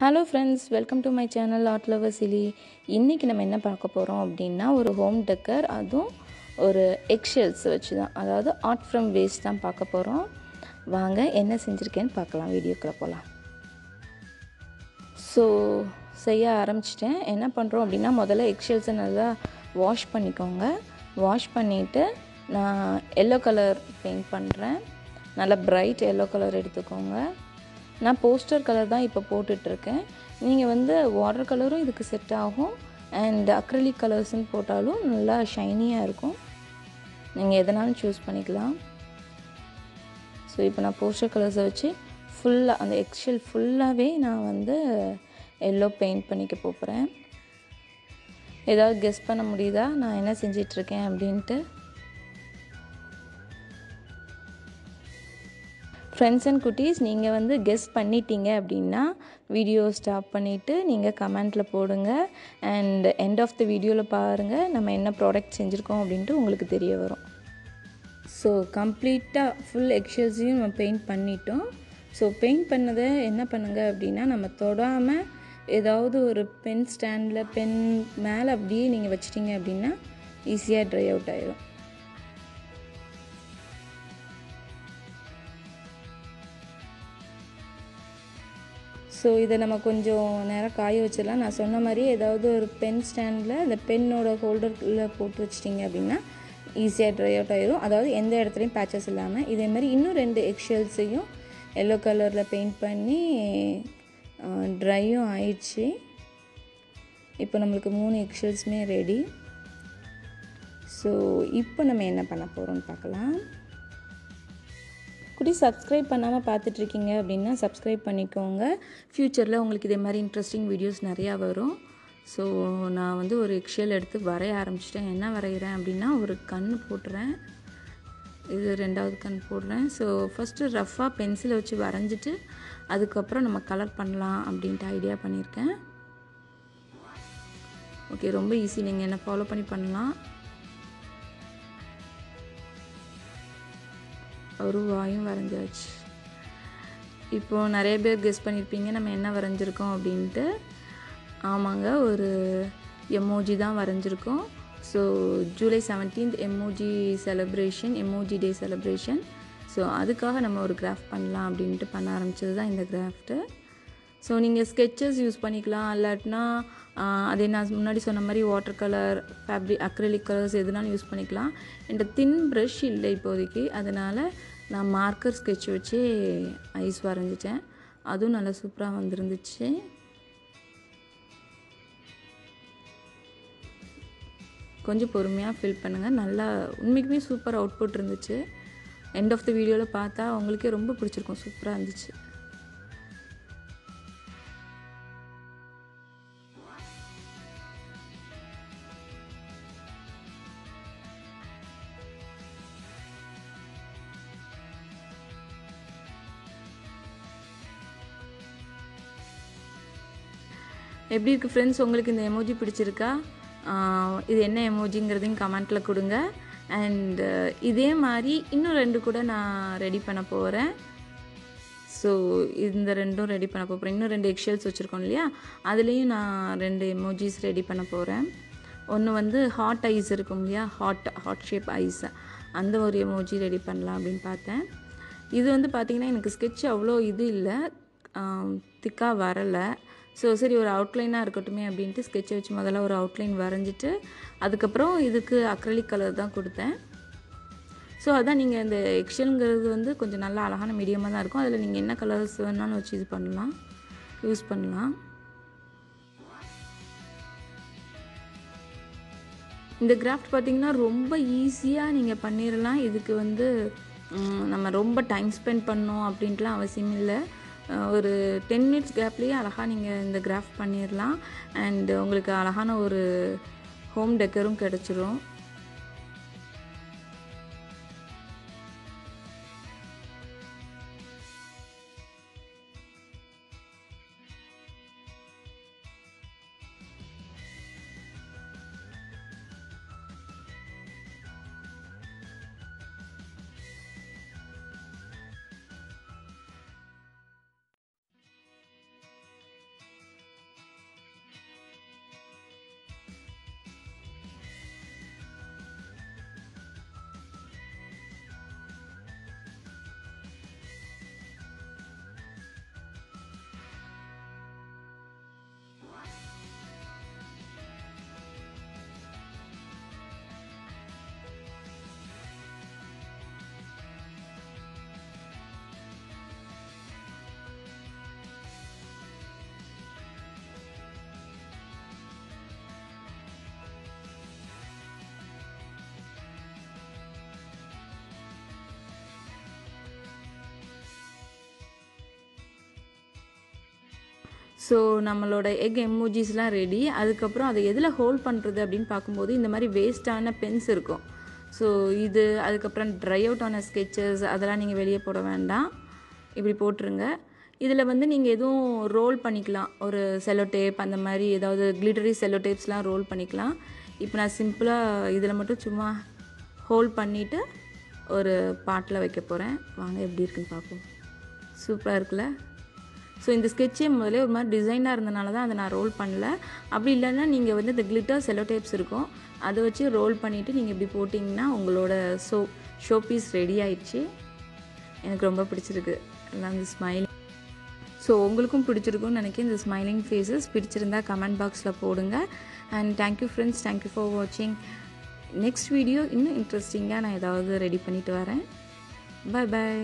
Hello friends welcome to my channel art lover Chile இன்றைக்கி நம்ம என்ன பார்க்க போகிறோம் அப்படின்னா ஒரு ஹோம் டெக்கர் அதுவும் ஒரு எக்ஷெல்ஸ் வச்சு தான் அதாவது ஆர்ட் ஃப்ரம் வேஸ்ட் தான் பார்க்க போகிறோம் வாங்க என்ன செஞ்சுருக்கேன்னு பார்க்கலாம் வீடியோக்குள்ளே போகலாம் ஸோ செய்ய ஆரம்பிச்சிட்டேன். என்ன பண்ணுறோம் அப்படின்னா முதல்ல எக்ஷெல்ஸை நல்லா வாஷ் பண்ணிக்கோங்க. வாஷ் பண்ணிவிட்டு நான் எல்லோ கலர் பெயிண்ட் பண்ணுறேன் நல்லா ப்ரைட் எல்லோ கலர் எடுத்துக்கோங்க. நான் போஸ்டர் கலர் தான் இப்போ போட்டுட்ருக்கேன். நீங்கள் வந்து வாட்டர் கலரும் இதுக்கு செட் ஆகும். அண்ட் அக்ரலிக் கலர்ஸ்ன்னு போட்டாலும் நல்லா ஷைனியாக இருக்கும். நீங்கள் எதனாலும் சூஸ் பண்ணிக்கலாம். ஸோ இப்போ நான் போஸ்டர் கலர்ஸை வச்சு ஃபுல்லாக அந்த எக்ஷல் ஃபுல்லாகவே நான் வந்து எல்லோ பெயிண்ட் பண்ணிக்க போகிறேன் ஏதாவது கெஸ் பண்ண முடியுதா? நான் என்ன செஞ்சிட்ருக்கேன் அப்படின்ட்டு? ஃப்ரெண்ட்ஸ் அண்ட் குட்டீஸ் நீங்கள் வந்து கெஸ் பண்ணிட்டீங்க அப்படின்னா வீடியோ ஸ்டாப் பண்ணிவிட்டு நீங்கள் கமெண்ட்டில் போடுங்க. அண்ட் எண்ட் ஆஃப் த வீடியோவில் பாருங்கள் நம்ம என்ன ப்ராடக்ட் செஞ்சுருக்கோம் அப்படின்ட்டு உங்களுக்கு தெரிய வரும். ஸோ கம்ப்ளீட்டாக ஃபுல் எக்ஷல்ஸையும் நம்ம பெயிண்ட் பண்ணிட்டோம். ஸோ பெயிண்ட் பண்ணதை என்ன பண்ணுங்கள் அப்படின்னா நம்ம தொடாமல் ஏதாவது ஒரு பென் ஸ்டாண்டில் பென் மேலே அப்படியே நீங்கள் வச்சிட்டிங்க அப்படின்னா ஈஸியாக ட்ரை அவுட் ஆயிடும் ஸோ இதை நம்ம கொஞ்சம் நேரம் காய வச்சிடலாம். நான் சொன்ன மாதிரி ஏதாவது ஒரு பென் ஸ்டாண்டில் அந்த பென்னோட ஹோல்டரில் போட்டு வச்சிட்டிங்க அப்படின்னா ஈஸியாக ட்ரை அவுட் ஆயிடும் அதாவது எந்த இடத்துலையும் பேச்சஸ் இல்லாமல் இதே மாதிரி இன்னும் ரெண்டு எக்ஷெல்ஸையும் எல்லோ கலரில் பெயிண்ட் பண்ணி ட்ரையும் ஆயிடுச்சு. இப்போ நம்மளுக்கு மூணு எக்ஷெல்ஸுமே ரெடி ஸோ இப்போ நம்ம என்ன பண்ண போகிறோம்னு பார்க்கலாம். குடி சப்ஸ்கிரைப் பண்ணாமல் பார்த்துட்ருக்கீங்க அப்படின்னா சப்ஸ்கிரைப் பண்ணிக்கோங்க. ஃப்யூச்சரில் உங்களுக்கு இதே மாதிரி இன்ட்ரெஸ்டிங் வீடியோஸ் நிறையா வரும். ஸோ நான் வந்து ஒரு எக்ஷியல் எடுத்து வரைய ஆரம்பிச்சிட்டேன். என்ன வரைகிறேன் அப்படின்னா ஒரு கண் போட்டுறேன். இது ரெண்டாவது கண் போடுறேன். ஸோ ஃபஸ்ட்டு ரஃப்பாக பென்சிலை வச்சு வரைஞ்சிட்டு அதுக்கப்புறம் நம்ம கலர் பண்ணலாம் அப்படின்ட்டு ஐடியா பண்ணியிருக்கேன். ஓகே ரொம்ப ஈஸி நீங்கள் என்ன ஃபாலோ பண்ணி பண்ணலாம். ஒரு வாயும் வரைஞ்சாச்சு. இப்போது நிறைய பேர் கெஸ் பண்ணியிருப்பீங்க நம்ம என்ன வரைஞ்சிருக்கோம் அப்படின்ட்டு. ஆமாங்க ஒரு எம்ஓஜி தான் வரைஞ்சிருக்கோம். So July seventeenth emoji celebration emoji day celebration so அதுக்காக நம்ம ஒரு கிராஃப்ட் பண்ணலாம் அப்படின்ட்டு பண்ண ஆரம்பித்தது தான் இந்த கிராஃப்ட்டு ஸோ நீங்கள் ஸ்கெச்சஸ் யூஸ் பண்ணிக்கலாம். இல்லாட்டினா அதே நான் முன்னாடி சொன்ன மாதிரி water colour fabric acrylic colours எதுனாலும் யூஸ் பண்ணிக்கலாம். என்கிட்ட தின் ப்ரஷ் இல்லை இப்போதைக்கு. அதனால் நான் மார்க்கர் ஸ்கெட்ச் வச்சு ஐஸ் வரைஞ்சிட்டேன். அதுவும் நல்லா சூப்பராக வந்துருந்துச்சு. கொஞ்சம் பொறுமையாக ஃபில் பண்ணுங்கள் நல்லா உண்மைக்குமே சூப்பர் அவுட்புட் இருந்துச்சு. எண்ட் ஆஃப் த வீடியோவில் பார்த்தா உங்களுக்கே ரொம்ப பிடிச்சிருக்கும். சூப்பராக இருந்துச்சு. எப்படி இருக்குது ஃப்ரெண்ட்ஸ் உங்களுக்கு இந்த எமோஜி பிடிச்சிருக்கா? இது என்ன எமோஜிங்கிறதையும் கமெண்ட்டில் கொடுங்க. அண்ட் இதே மாதிரி இன்னும் ரெண்டு கூட நான் ரெடி பண்ண போகிறேன் ஸோ இந்த ரெண்டும் ரெடி பண்ண போகிறேன் இன்னும் ரெண்டு எக்ஷல்ஸ் வச்சுருக்கோம் இல்லையா? அதுலேயும் நான் ரெண்டு எமோஜிஸ் ரெடி பண்ண போகிறேன் ஒன்று வந்து ஹாட் ஐஸ் இருக்கும் இல்லையா? ஹாட் ஹாட் ஷேப் ஐஸ் அந்த ஒரு எமோஜி ரெடி பண்ணலாம் அப்படின்னு பார்த்தேன். இது வந்து பார்த்திங்கன்னா எனக்கு ஸ்கெட்ச் அவ்வளோ இது இல்லை. திக்காக வரலை. ஸோ சரி ஒரு அவுட்லைனாக இருக்கட்டுமே அப்படின்ட்டு ஸ்கெட்சை வச்சு முதல்ல ஒரு அவுட்லைன் வரைஞ்சிட்டு அதுக்கப்புறம் இதுக்கு அக்ரலிக் கலர் தான் கொடுத்தேன். ஸோ அதான் நீங்கள் இந்த எக்ஷனுங்கிறது வந்து கொஞ்சம் நல்லா அழகான மீடியமாக தான் இருக்கும். அதில் நீங்கள் என்ன கலர்ஸ் வேணாலும் வச்சு இது பண்ணலாம். யூஸ் பண்ணலாம். இந்த கிராஃப்ட் பார்த்திங்கன்னா ரொம்ப ஈஸியாக நீங்கள் பண்ணிடலாம் இதுக்கு வந்து நம்ம ரொம்ப டைம் ஸ்பெண்ட் பண்ணோம் அப்படின்ட்டுலாம் அவசியம் இல்லை. ஒரு டென் மினிட்ஸ் கேப்லேயே அழகாக நீங்கள் இந்த கிராஃப்ட் பண்ணிடலாம் அண்ட் உங்களுக்கு அழகான ஒரு ஹோம் டெக்கரும் கிடச்சிரும். ஸோ நம்மளோட எக் எமோஜிஸ்லாம் ரெடி அதுக்கப்புறம் அதை எதில் ஹோல்ட் பண்ணுறது அப்படின்னு பார்க்கும்போது இந்த மாதிரி வேஸ்ட்டான பென்ஸ் இருக்கும். ஸோ இது அதுக்கப்புறம் ட்ரை அவுட் ஆன ஸ்கெச்சஸ் அதெல்லாம் நீங்கள் வெளியே போட வேண்டாம். இப்படி போட்டுருங்க. இதில் வந்து நீங்கள் எதுவும் ரோல் பண்ணிக்கலாம். ஒரு செல்லோ டேப் அந்த மாதிரி ஏதாவது கிளிட்டரி செல்லோ டேப்ஸ்லாம் ரோல் பண்ணிக்கலாம். இப்போ நான் சிம்பிளாக இதில் மட்டும் சும்மா ஹோல்ட் பண்ணிவிட்டு ஒரு பாட்டில் வைக்க போகிறேன் வாங்க எப்படி இருக்குன்னு பார்ப்போம். சூப்பராக இருக்குல்ல? ஸோ இந்த ஸ்கெட்சே முதல்ல ஒரு மாதிரி டிசைனாக இருந்தனால தான் அதை நான் ரோல் பண்ணல. அப்படி இல்லைன்னா நீங்கள் வந்து இந்த கிளிட்டர் செலோ டேப்ஸ் இருக்கும். அதை வச்சு ரோல் பண்ணிவிட்டு நீங்கள் இப்படி போட்டிங்கன்னா உங்களோட ஷோ ஷோ பீஸ் ரெடி ஆயிடுச்சு. எனக்கு ரொம்ப பிடிச்சிருக்கு. எல்லாம் இந்த ஸ்மைலிங் ஸோ உங்களுக்கும் பிடிச்சிருக்கும்னு நினைக்கிறேன். இந்த ஸ்மைலிங் ஃபேஸஸ் பிடிச்சிருந்தா கமெண்ட் பாக்ஸில் போடுங்க. And thank you friends thank you for வாட்சிங் நெக்ஸ்ட் வீடியோ இன்னும் இன்ட்ரெஸ்டிங்காக நான் ஏதாவது ரெடி பண்ணிட்டு வரேன். பாய் பாய்